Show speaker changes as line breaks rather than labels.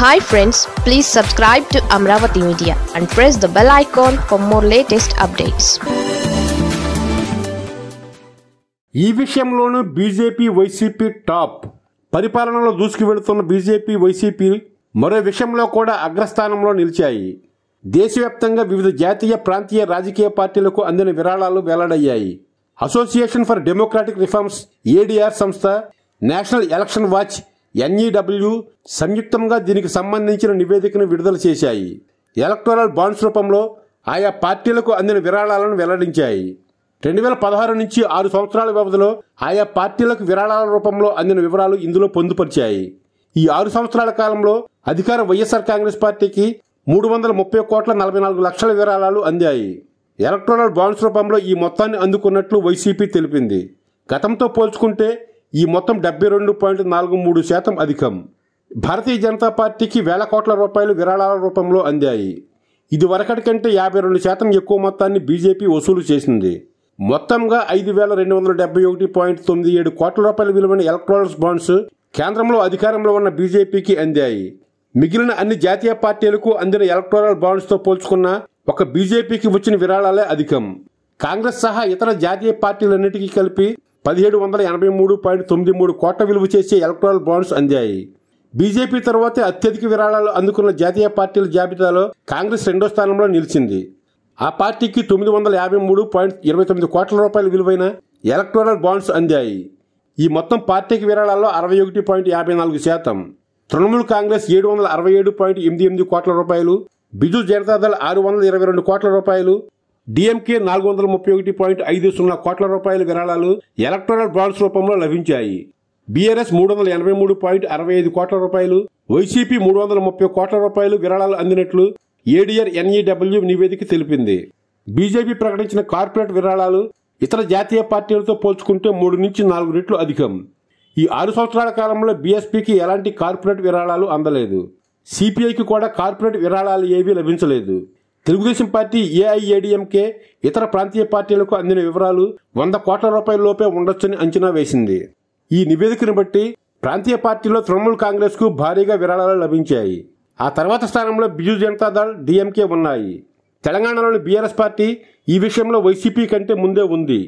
Hi friends please subscribe to Amaravati media and press the bell icon for more latest updates
ఈ విషయంలోనూ BJP YCP top పరిపాలనలో దూసుకు వెళుతున్న BJP YCP మరో విషయంలో కూడా అగ్రస్థానంలో నిలిచాయి. దేశవ్యాప్తంగా వివిధ జాతీయ ప్రాంతీయ రాజకీయ పార్టీలకు అందిన విరాళాలు వెల్లడయ్యాయి. Association for democratic reforms ADR సంస్థ national election watch N E W సంయుక్తంగా దీనికి సంబంధించిన నివేదికను విడుదల చేశాయి. ఎలక్టోరల్ బాండ్స్ రూపంలో ఆయా పార్టీలకు అందిన విరాళాలను వెల్లడించాయి. రెండు వేల పదహారు నుంచి ఆరు సంవత్సరాల వ్యవధిలో ఆయా పార్టీలకు విరాళాల రూపంలో అందిన వివరాలు ఇందులో పొందుపరిచాయి. ఈ ఆరు సంవత్సరాల కాలంలో అధికార వైఎస్ఆర్ కాంగ్రెస్ పార్టీకి మూడు వందల ముప్పై కోట్ల నలభై నాలుగు లక్షల విరాళాలు అందాయి. ఎలక్ట్రానల్ బాండ్స్ రూపంలో ఈ మొత్తాన్ని అందుకున్నట్లు వైసీపీ తెలిపింది. గతంతో పోల్చుకుంటే ఈ మొత్తం డెబ్బై రెండు పాయింట్ నాలుగు మూడు శాతం అధికం. భారతీయ జనతా పార్టీకి వేల కోట్ల రూపాయలు విరాళాల రూపంలో అందాయి. ఇది వరకటి కంటే యాభై రెండు శాతం ఎక్కువ మొత్తాన్ని బీజేపీ వసూలు చేసింది. మొత్తంగా ఐదు వేల రెండు వందల డెబ్బై ఒకటి పాయింట్ తొమ్మిది ఏడు కోట్ల రూపాయల విలువైన ఎలక్ట్రానిక్స్ బాండ్స్ కేంద్రంలో అధికారంలో ఉన్న బీజేపీకి అందాయి. మిగిలిన అన్ని జాతీయ పార్టీలకు అందిన ఎలక్టోరల్ బాండ్స్తో పోల్చుకున్న ఒక బీజేపీకి వచ్చిన విరాళాలే అధికం. కాంగ్రెస్ సహా ఇతర జాతీయ పార్టీలన్నిటికీ కలిపి పదిహేడు వందల ఎనభై మూడు పాయింట్ తొమ్మిది మూడు కోట్ల విలువ చేసే ఎలక్ట్రల్ బాండ్స్ అందాయి. బీజేపీ తర్వాతే అత్యధిక విరాళాలు అందుకున్న జాతీయ పార్టీల జాబితాలో కాంగ్రెస్ రెండో స్థానంలో నిలిచింది. ఆ పార్టీకి తొమ్మిది వందల యాభై మూడు పాయింట్ ఇరవై తొమ్మిది కోట్ల రూపాయల విలువైన ఎలక్టోరల్ బాండ్స్ అందాయి. ఈ మొత్తం పార్టీకి విరాళాల్లో అరవై ఒకటి పాయింట్ యాభై నాలుగు శాతం. తృణమూల్ కాంగ్రెస్ ఏడు వందల అరవై ఏడు పాయింట్ ఎనిమిది ఎనిమిది కోట్ల రూపాయలు. బిజు జనతాదళ్ ఆరు వందల ఇరవై రెండు కోట్ల రూపాయలు. డిఎంకే నాలుగు వందల ముప్పై ఒకటి పాయింట్ ఐదు సున్నా కోట్ల రూపాయల విరాళాలు ఎలక్టోరల్ బాండ్స్ రూపంలో లభించాయి. బీఆర్ఎస్ మూడు వందల ఎనభై మూడు పాయింట్ అరవై ఐదు కోట్ల రూపాయలు వైసీపీ మూడు వందల ముప్పై కోట్ల రూపాయలు విరాళాలు అందినట్లు ఏడీఆర్ ఎన్ఈడబ్ల్యూ నివేదిక తెలిపింది. బీజేపీ ప్రకటించిన కార్పొరేట్ విరాళాలు ఇతర జాతీయ పార్టీలతో పోల్చుకుంటే మూడు నుంచి నాలుగు రెట్లు అధికం. ఈ ఆరు సంవత్సరాల కాలంలో బీఎస్పీకి ఎలాంటి కార్పొరేట్ విరాళాలు అందలేదు. సిపిఐకి కూడా కార్పొరేట్ విరాళాలు ఏవీ లభించలేదు. తెలుగుదేశం పార్టీ ఏఐఏడీఎంకే ఇతర ప్రాంతీయ పార్టీలకు అందిన వివరాలు వంద కోట్ల రూపాయల లోపే ఉండొచ్చని అంచనా వేసింది. ఈ నివేదికను బట్టి ప్రాంతీయ పార్టీలో తృణమూల్ కాంగ్రెస్కు భారీగా విరాళాలు లభించాయి. ఆ తర్వాత స్థానంలో బిజు జనతాదళ్ డిఎంకే ఉన్నాయి. తెలంగాణలోని బీఆర్ఎస్ పార్టీ ఈ విషయంలో వైసీపీ కంటే ముందే ఉంది.